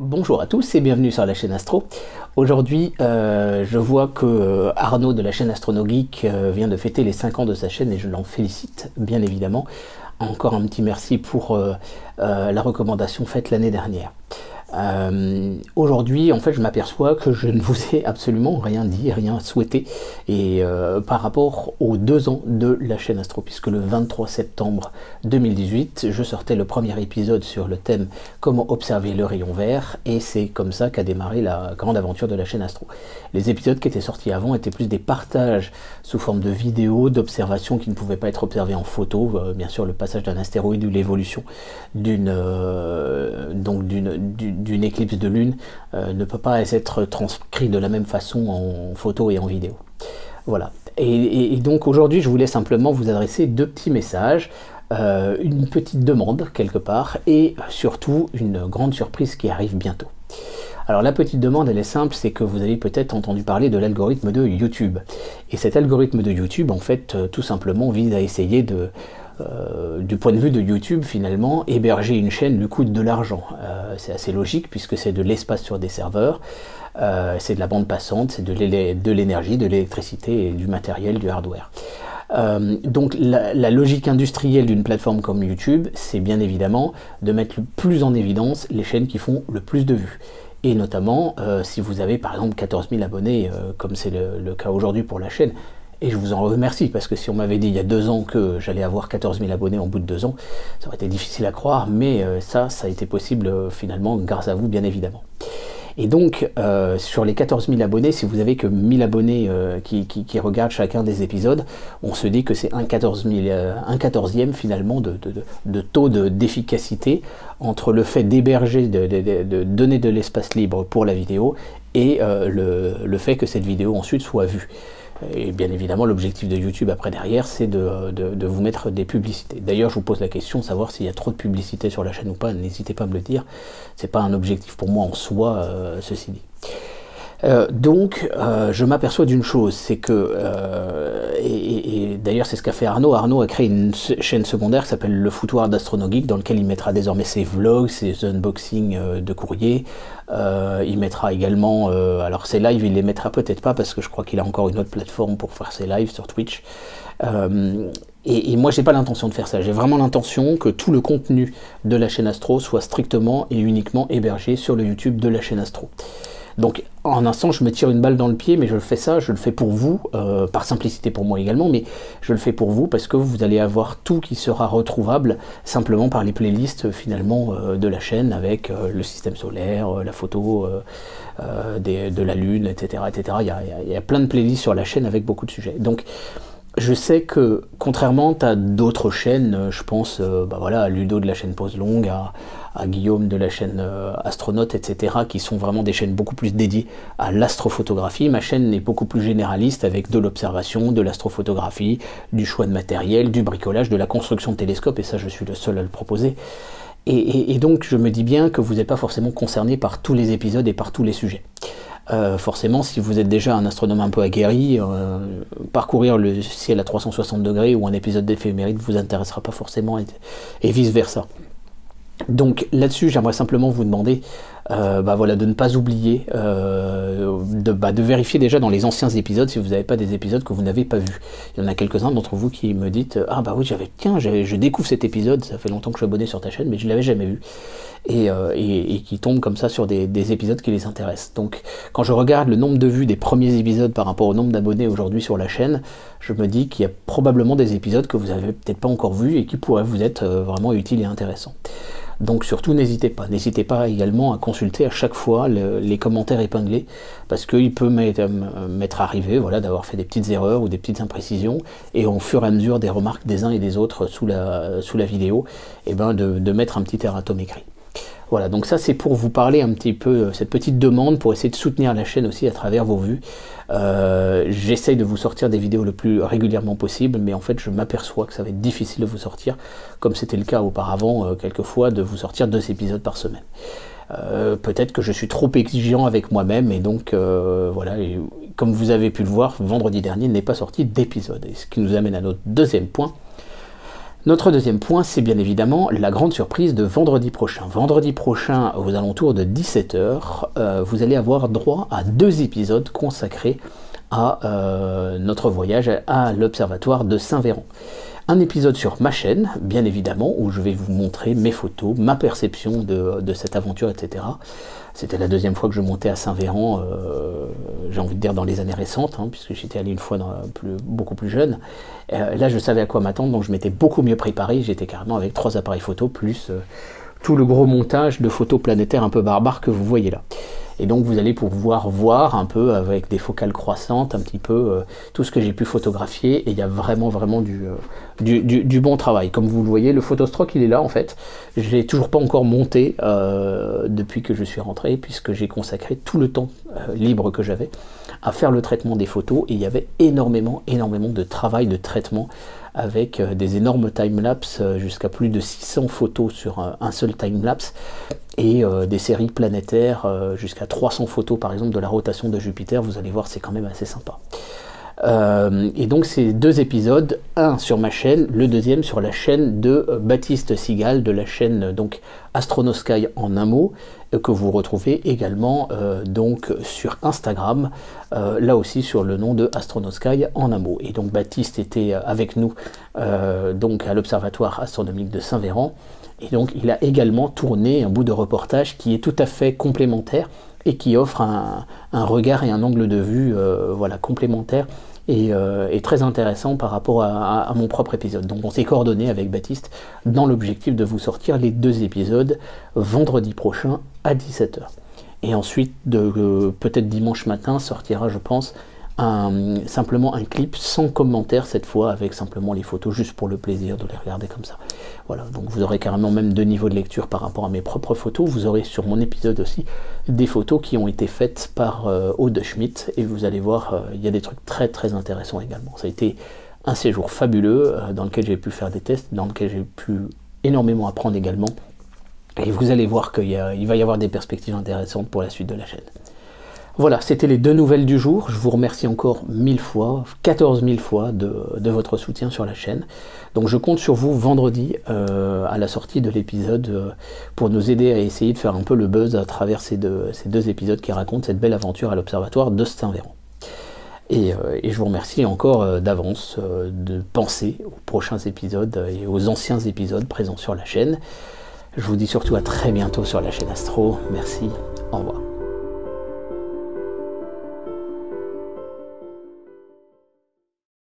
Bonjour à tous et bienvenue sur la chaîne Astro. Aujourd'hui, euh, je vois que euh, Arnaud de la chaîne Astronogeek euh, vient de fêter les 5 ans de sa chaîne et je l'en félicite, bien évidemment. Encore un petit merci pour la recommandation faite l'année dernière. Euh, aujourd'hui, en fait, je m'aperçois que je ne vous ai absolument rien dit, rien souhaité, et euh, par rapport aux deux ans de la chaîne Astro, puisque le 23 septembre 2018, je sortais le premier épisode sur le thème Comment observer le rayon vert, et c'est comme ça qu'a démarré la grande aventure de la chaîne Astro. Les épisodes qui étaient sortis avant étaient plus des partages sous forme de vidéos, d'observations qui ne pouvaient pas être observées en photo, euh, bien sûr le passage d'un astéroïde ou l'évolution d'une donc d'une d'une éclipse de lune euh, ne peut pas être transcrit de la même façon en photo et en vidéo. Voilà. Et, donc aujourd'hui, je voulais simplement vous adresser deux petits messages. Euh, une petite demande quelque part et surtout une grande surprise qui arrive bientôt. Alors la petite demande elle est simple, c'est que vous avez peut-être entendu parler de l'algorithme de YouTube. Et cet algorithme de YouTube en fait euh, tout simplement vise à essayer de euh, du point de vue de YouTube, finalement, héberger une chaîne lui coûte de l'argent. Euh, c'est assez logique puisque c'est de l'espace sur des serveurs, euh, c'est de la bande passante, c'est de l'énergie, de l'électricité du matériel, du hardware. donc la, la, logique industrielle d'une plateforme comme YouTube, c'est bien évidemment de mettre le plus en évidence les chaînes qui font le plus de vues. Et notamment, si vous avez par exemple 14 000 abonnés, comme c'est le, cas aujourd'hui pour la chaîne, et je vous en remercie, parce que si on m'avait dit il y a deux ans que j'allais avoir 14 000 abonnés en bout de deux ans, ça aurait été difficile à croire, mais euh, ça, ça a été possible euh, finalement grâce à vous, bien évidemment. Et donc, euh, sur les 14 000 abonnés, si vous avez que 1000 abonnés qui, regardent chacun des épisodes, on se dit que c'est un, 14 un 14e finalement de, de taux d'efficacité entre le fait d'héberger, de, donner de l'espace libre pour la vidéo et le fait que cette vidéo ensuite soit vue. Et bien évidemment, l'objectif de YouTube après derrière, c'est de, vous mettre des publicités. D'ailleurs, je vous pose la question de savoir s'il y a trop de publicité sur la chaîne ou pas. N'hésitez pas à me le dire. C'est pas un objectif pour moi en soi, euh, ceci dit. Euh, donc, euh, je m'aperçois d'une chose, c'est que, euh, et, d'ailleurs c'est ce qu'a fait Arnaud, Arnaud a créé une chaîne secondaire qui s'appelle Le Foutoir d'Astronogeek, dans lequel il mettra désormais ses vlogs, ses unboxings de courrier, il mettra également, alors ses lives il les mettra peut-être pas parce que je crois qu'il a encore une autre plateforme pour faire ses lives sur Twitch, et, et, moi, j'ai pas l'intention de faire ça. J'ai vraiment l'intention que tout le contenu de la chaîne Astro soit strictement et uniquement hébergé sur le YouTube de la chaîne Astro. Donc en un sens, je me tire une balle dans le pied, mais je le fais ça, je le fais pour vous, euh, par simplicité pour moi également, mais je le fais pour vous parce que vous allez avoir tout qui sera retrouvable simplement par les playlists finalement euh, de la chaîne avec euh, le système solaire, la photo de la lune, etc. etc. Il y, a, il y, a, plein de playlists sur la chaîne avec beaucoup de sujets. Donc je sais que, contrairement à d'autres chaînes, euh, je pense euh, bah à Ludo de la chaîne Pause Longue, à, Guillaume de la chaîne euh, Astronaute, etc., qui sont vraiment des chaînes beaucoup plus dédiées à l'astrophotographie. Ma chaîne est beaucoup plus généraliste avec de l'observation, de l'astrophotographie, du choix de matériel, du bricolage, de la construction de télescopes, et ça je suis le seul à le proposer. et donc je me dis bien que vous n'êtes pas forcément concerné par tous les épisodes et par tous les sujets. Euh, forcément, si vous êtes déjà un astronome un peu aguerri, euh, parcourir le ciel à 360 degrés ou un épisode d'éphéméride vous intéressera pas forcément et, vice versa. Donc là-dessus, j'aimerais simplement vous demander euh, bah voilà, de ne pas oublier, de, bah, de, vérifier déjà dans les anciens épisodes si vous n'avez pas des épisodes que vous n'avez pas vus. Il y en a quelques-uns d'entre vous qui me dites Ah bah oui, j'avais, tiens, je découvre cet épisode, ça fait longtemps que je suis abonné sur ta chaîne, mais je ne l'avais jamais vu. Euh, et, qui tombent comme ça sur des, épisodes qui les intéressent. Donc quand je regarde le nombre de vues des premiers épisodes par rapport au nombre d'abonnés aujourd'hui sur la chaîne, je me dis qu'il y a probablement des épisodes que vous avez peut-être pas encore vus et qui pourraient vous être euh, vraiment utiles et intéressants. Donc surtout n'hésitez pas. N'hésitez pas également à consulter à chaque fois les commentaires épinglés parce qu'il peut m'être arrivé voilà, d'avoir fait des petites erreurs ou des petites imprécisions et au fur et à mesure des remarques des uns et des autres sous la, vidéo, et eh ben de, de mettre un petit erratum écrit. Voilà, donc ça c'est pour vous parler un petit peu, euh, cette petite demande pour essayer de soutenir la chaîne aussi à travers vos vues. Euh, j'essaye de vous sortir des vidéos le plus régulièrement possible, mais en fait je m'aperçois que ça va être difficile de vous sortir, comme c'était le cas auparavant, euh, quelquefois, de vous sortir deux épisodes par semaine. Peut-être que je suis trop exigeant avec moi-même, et donc voilà, comme vous avez pu le voir, vendredi dernier n'est pas sorti d'épisode. Ce qui nous amène à notre deuxième point, Notre deuxième point, c'est bien évidemment la grande surprise de vendredi prochain. Vendredi prochain, aux alentours de 17h, euh, vous allez avoir droit à deux épisodes consacrés à euh, notre voyage à l'Observatoire de Saint-Véran. Un épisode sur ma chaîne, bien évidemment, où je vais vous montrer mes photos, ma perception de, cette aventure, etc. C'était la deuxième fois que je montais à Saint-Véran, euh, j'ai envie de dire dans les années récentes, hein, puisque j'étais allé une fois beaucoup plus jeune. Euh, là, je savais à quoi m'attendre, donc je m'étais beaucoup mieux préparé. J'étais carrément avec trois appareils photo, plus tout le gros montage de photos planétaires un peu barbares que vous voyez là. Et donc vous allez pouvoir voir un peu avec des focales croissantes, un petit peu euh, tout ce que j'ai pu photographier. Et il y a vraiment vraiment du, euh, du, bon travail. Comme vous le voyez, le photostroke il est là en fait. Je l'ai toujours pas encore monté euh, depuis que je suis rentré, puisque j'ai consacré tout le temps libre que j'avais à faire le traitement des photos. Et il y avait énormément, énormément de travail de traitement avec des énormes time-lapse jusqu'à plus de 600 photos sur un seul time-lapse et euh, des séries planétaires euh, jusqu'à 300 photos par exemple de la rotation de Jupiter, vous allez voir c'est quand même assez sympa. Euh, et donc ces deux épisodes, un sur ma chaîne, le deuxième sur la chaîne de Baptiste Sigal, de la chaîne donc Astronosky en un mot, que vous retrouvez également donc sur Instagram, là aussi sur le nom de Astronosky en un mot. Et donc Baptiste était avec nous donc à l'Observatoire astronomique de Saint-Véran. Et donc il a également tourné un bout de reportage qui est tout à fait complémentaire et qui offre un, regard et un angle de vue euh, voilà, complémentaire euh, et, très intéressant par rapport à, mon propre épisode. Donc on s'est coordonné avec Baptiste dans l'objectif de vous sortir les deux épisodes vendredi prochain à 17h. Et ensuite, euh, peut-être dimanche matin, sortira, je pense, simplement un clip sans commentaire cette fois avec simplement les photos juste pour le plaisir de les regarder comme ça. Voilà, donc vous aurez carrément même deux niveaux de lecture par rapport à mes propres photos. Vous aurez sur mon épisode aussi des photos qui ont été faites par euh, Aude Schmidt et vous allez voir, euh, il y a des trucs très très intéressants également. Ça a été un séjour fabuleux euh, dans lequel j'ai pu faire des tests, dans lequel j'ai pu énormément apprendre également. Et vous allez voir qu'il va y avoir des perspectives intéressantes pour la suite de la chaîne. Voilà, c'était les deux nouvelles du jour. Je vous remercie encore mille fois, 14 000 fois de, votre soutien sur la chaîne. Donc je compte sur vous vendredi euh, à la sortie de l'épisode euh, pour nous aider à essayer de faire un peu le buzz à travers ces deux, épisodes qui racontent cette belle aventure à l'Observatoire de Saint-Véran. Et, euh, et, je vous remercie encore d'avance de penser aux prochains épisodes et aux anciens épisodes présents sur la chaîne. Je vous dis surtout à très bientôt sur la chaîne Astro. Merci, au revoir.